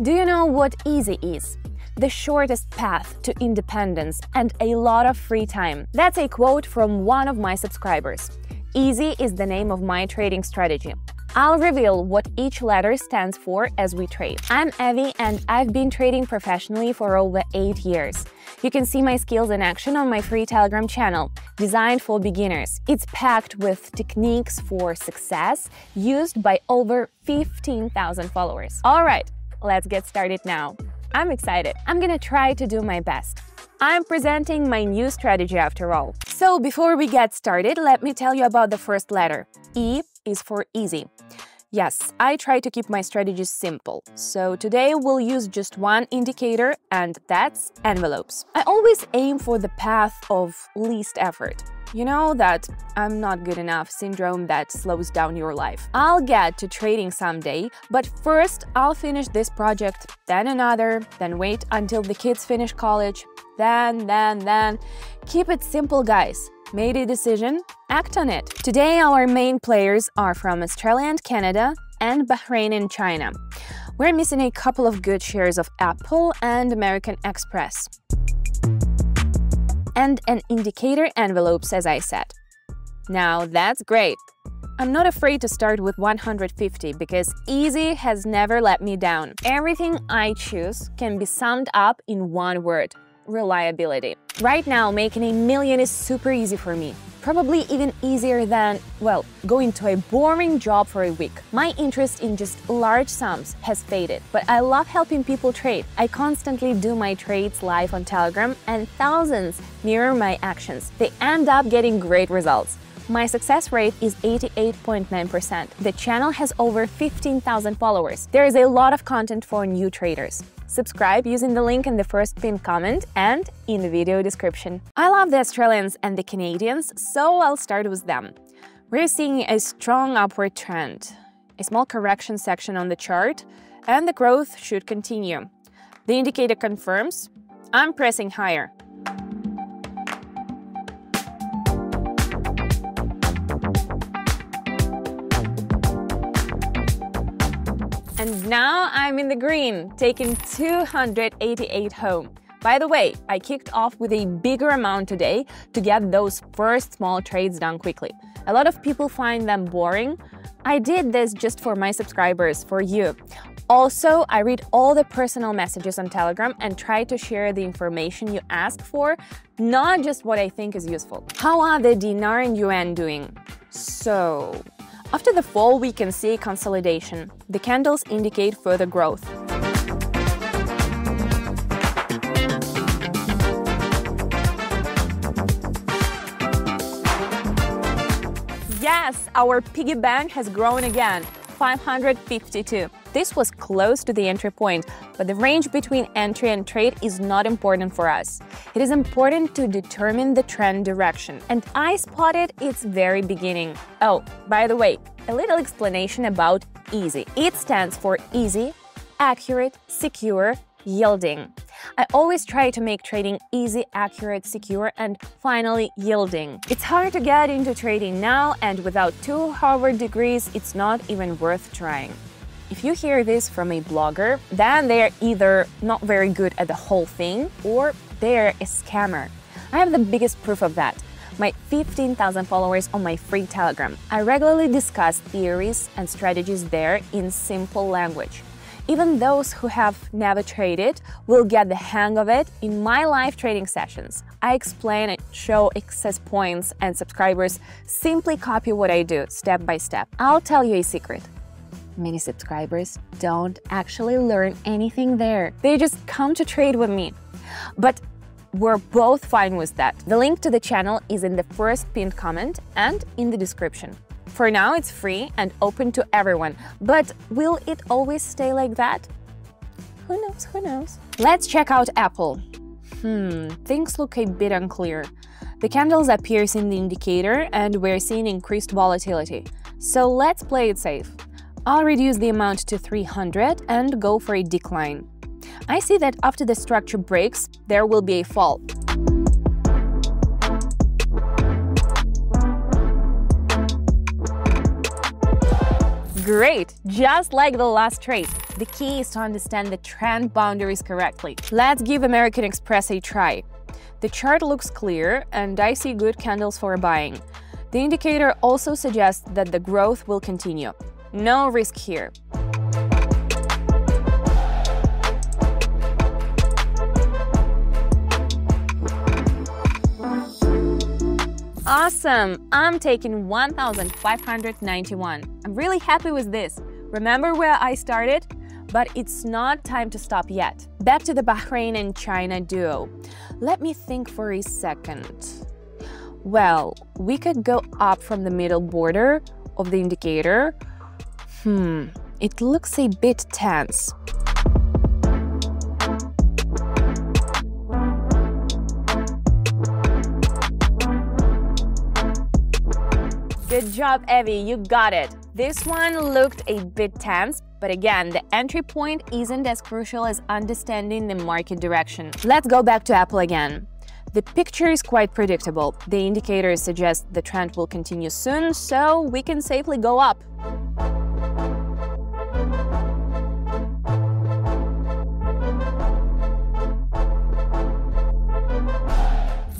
Do you know what easy is? The shortest path to independence and a lot of free time. That's a quote from one of my subscribers. Easy is the name of my trading strategy. I'll reveal what each letter stands for as we trade. I'm Evie and I've been trading professionally for over 8 years. You can see my skills in action on my free Telegram channel, designed for beginners. It's packed with techniques for success used by over 15,000 followers. Alright, let's get started now. I'm excited. I'm gonna try to do my best. I'm presenting my new strategy after all. So before we get started, let me tell you about the first letter. E is for easy. Yes, I try to keep my strategies simple. So today we'll use just one indicator and that's envelopes. I always aim for the path of least effort. You know that I'm not good enough syndrome that slows down your life. I'll get to trading someday, but first I'll finish this project, then another, then wait until the kids finish college, then, then, then. Keep it simple, guys. Made a decision? Act on it! Today our main players are from Australia and Canada and Bahrain and China. We're missing a couple of good shares of Apple and American Express. And an indicator envelopes, as I said. Now that's great! I'm not afraid to start with 150 because easy has never let me down. Everything I choose can be summed up in one word reliability. Right now, making a million is super easy for me. Probably even easier than, well, going to a boring job for a week. My interest in just large sums has faded, but I love helping people trade. I constantly do my trades live on Telegram and thousands mirror my actions. They end up getting great results. My success rate is 88.9%. The channel has over 15,000 followers. There is a lot of content for new traders. Subscribe using the link in the first pinned comment and in the video description. I love the Australians and the Canadians, so I'll start with them. We're seeing a strong upward trend, a small correction section on the chart, and the growth should continue. The indicator confirms I'm pressing higher. Now I'm in the green, taking 288 home. By the way, I kicked off with a bigger amount today to get those first small trades done quickly. A lot of people find them boring. I did this just for my subscribers, for you. Also, I read all the personal messages on Telegram and try to share the information you ask for, not just what I think is useful. How are the dinar and yuan doing? So, after the fall, we can see consolidation. The candles indicate further growth. Yes, our piggy bank has grown again, 552. This was close to the entry point, but the range between entry and trade is not important for us. It is important to determine the trend direction, and I spotted its very beginning. Oh, by the way, a little explanation about EASY. It stands for easy, accurate, secure, yielding. I always try to make trading easy, accurate, secure, and finally yielding. It's hard to get into trading now, and without two Harvard degrees, it's not even worth trying. If you hear this from a blogger, then they're either not very good at the whole thing or they're a scammer. I have the biggest proof of that. My 15,000 followers on my free Telegram. I regularly discuss theories and strategies there in simple language. Even those who have never traded will get the hang of it in my live trading sessions. I explain and show excess points, and subscribers simply copy what I do step by step. I'll tell you a secret many subscribers don't actually learn anything there. They just come to trade with me. But we're both fine with that. The link to the channel is in the first pinned comment and in the description. For now, it's free and open to everyone, but will it always stay like that? Who knows, who knows? Let's check out Apple. Hmm, things look a bit unclear. The candles appears in the indicator and we're seeing increased volatility. So let's play it safe. I'll reduce the amount to 300 and go for a decline. I see that after the structure breaks, there will be a fall. Great, just like the last trade. The key is to understand the trend boundaries correctly. Let's give American Express a try. The chart looks clear and I see good candles for buying. The indicator also suggests that the growth will continue. No risk here. Awesome! I'm taking 1,591. I'm really happy with this. Remember where I started? But it's not time to stop yet. Back to the Bahrain and China duo. Let me think for a second. Well, we could go up from the middle border of the indicator. Hmm, it looks a bit tense. Good job, Evie, you got it. This one looked a bit tense, but again, the entry point isn't as crucial as understanding the market direction. Let's go back to Apple again. The picture is quite predictable. The indicators suggest the trend will continue soon, so we can safely go up.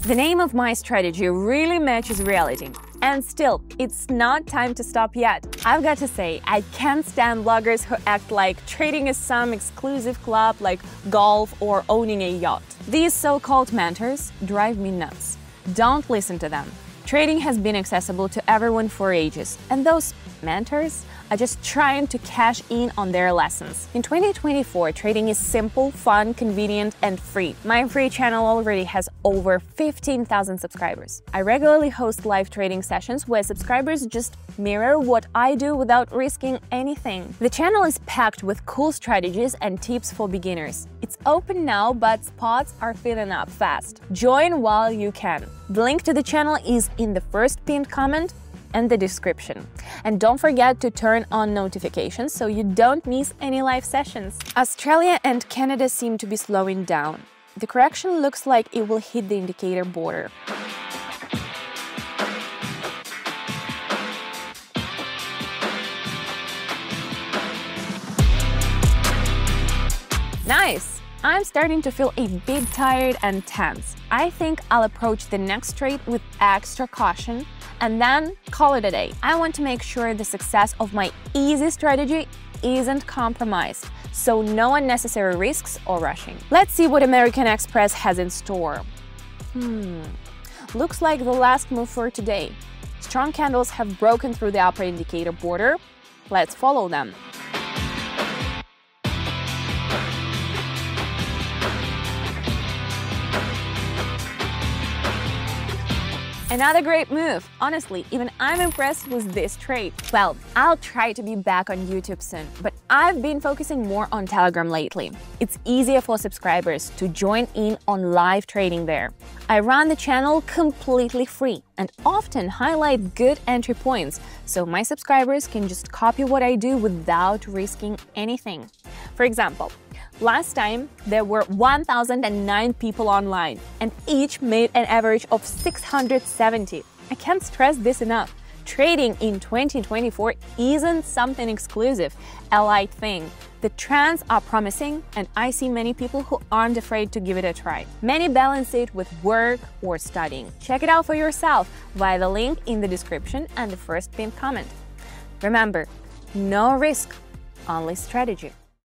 The name of my strategy really matches reality. And still, it's not time to stop yet. I've got to say, I can't stand bloggers who act like trading is some exclusive club like golf or owning a yacht. These so-called mentors drive me nuts. Don't listen to them. Trading has been accessible to everyone for ages, and those mentors are just trying to cash in on their lessons. In 2024, trading is simple, fun, convenient, and free. My free channel already has over 15,000 subscribers. I regularly host live trading sessions where subscribers just mirror what I do without risking anything. The channel is packed with cool strategies and tips for beginners. It's open now, but spots are filling up fast. Join while you can. The link to the channel is in the first pinned comment and the description. And don't forget to turn on notifications so you don't miss any live sessions. Australia and Canada seem to be slowing down. The correction looks like it will hit the indicator border. Nice! I'm starting to feel a bit tired and tense. I think I'll approach the next trade with extra caution and then call it a day. I want to make sure the success of my easy strategy isn't compromised, so no unnecessary risks or rushing. Let's see what American Express has in store. Hmm, looks like the last move for today. Strong candles have broken through the upper indicator border. Let's follow them. Another great move. Honestly, even I'm impressed with this trade. Well, I'll try to be back on YouTube soon, but I've been focusing more on Telegram lately. It's easier for subscribers to join in on live trading there. I run the channel completely free and often highlight good entry points, so my subscribers can just copy what I do without risking anything. For example, Last time, there were 1,009 people online, and each made an average of 670. I can't stress this enough. Trading in 2024 isn't something exclusive, a light thing. The trends are promising, and I see many people who aren't afraid to give it a try. Many balance it with work or studying. Check it out for yourself via the link in the description and the first pinned comment. Remember, no risk, only strategy.